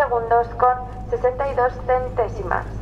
segundos con 62 centésimas.